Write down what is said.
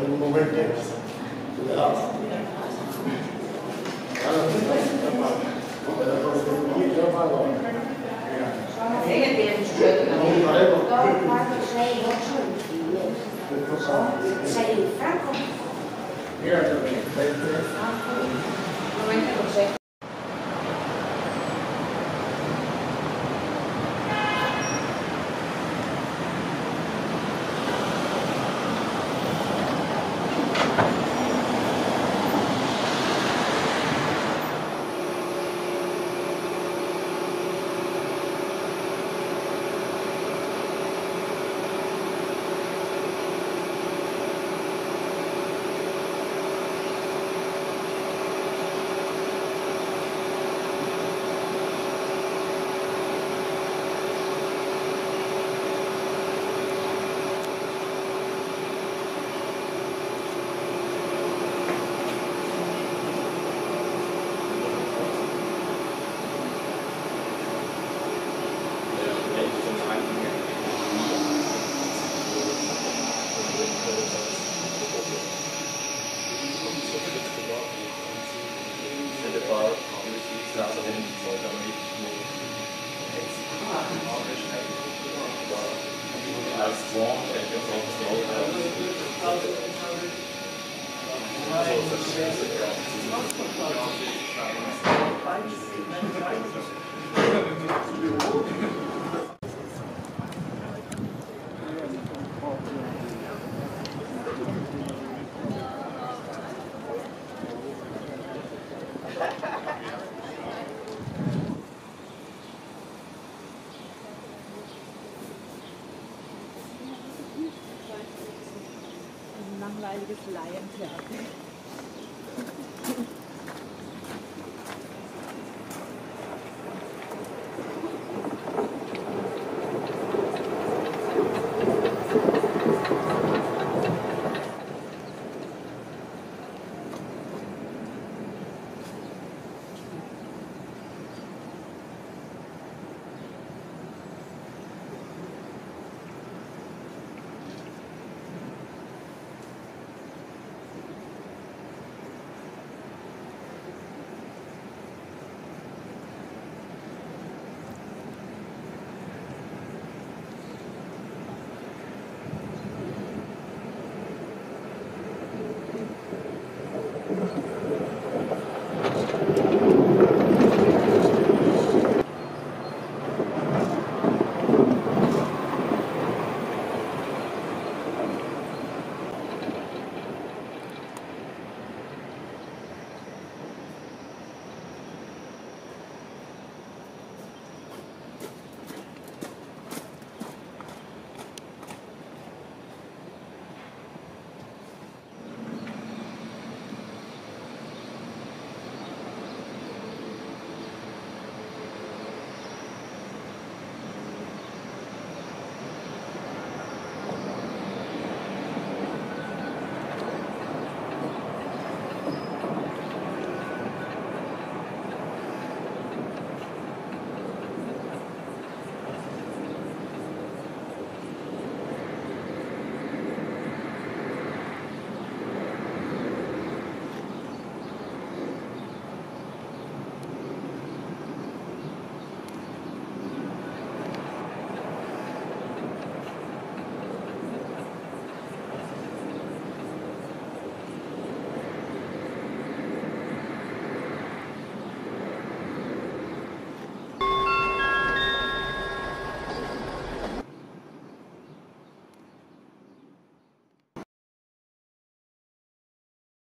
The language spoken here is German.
del momento Ja, la Sei in Ja, Grazie. Straße wenden sollte, aber nicht nur rechts. Als Form, der ich jetzt auch das Auge habe. Also, das ist. langweiliges Laientheater. Thank